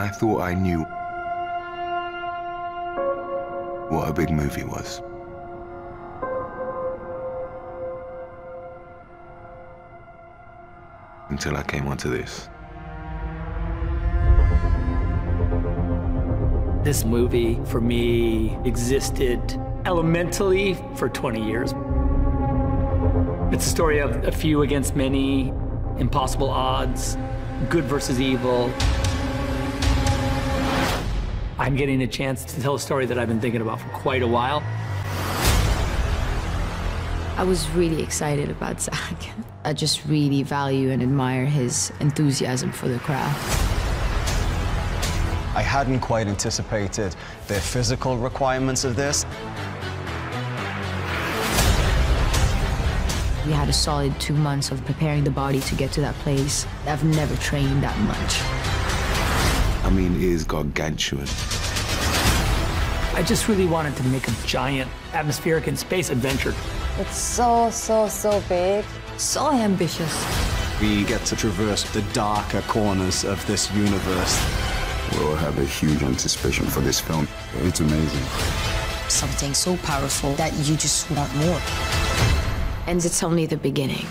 I thought I knew what a big movie was. Until I came onto this. This movie, for me, existed elementally for 20 years. It's a story of a few against many, impossible odds, good versus evil. I'm getting a chance to tell a story that I've been thinking about for quite a while. I was really excited about Zack. I just really value and admire his enthusiasm for the craft. I hadn't quite anticipated the physical requirements of this. We had a solid two months of preparing the body to get to that place. I've never trained that much. I mean, it is gargantuan. I just really wanted to make a giant atmospheric and space adventure. It's so, so, so big. So ambitious. We get to traverse the darker corners of this universe. We all have a huge anticipation for this film. It's amazing. Something so powerful that you just want more. And it's only the beginning.